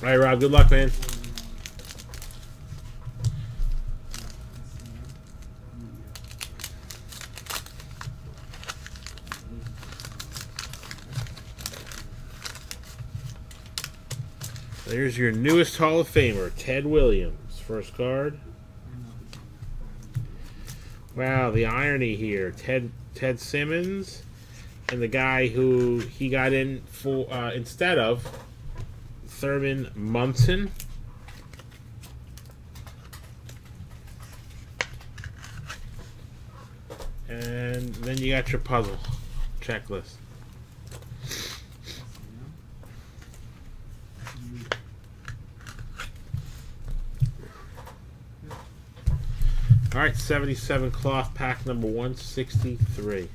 All right, Rob. Good luck, man. There's your newest Hall of Famer, Ted Simmons. First card. Wow, the irony here. Ted Ted Simmons and the guy who he got in for uh, instead of Thurman Munson. And then you got your puzzle checklist. All right, 77 cloth pack number 163.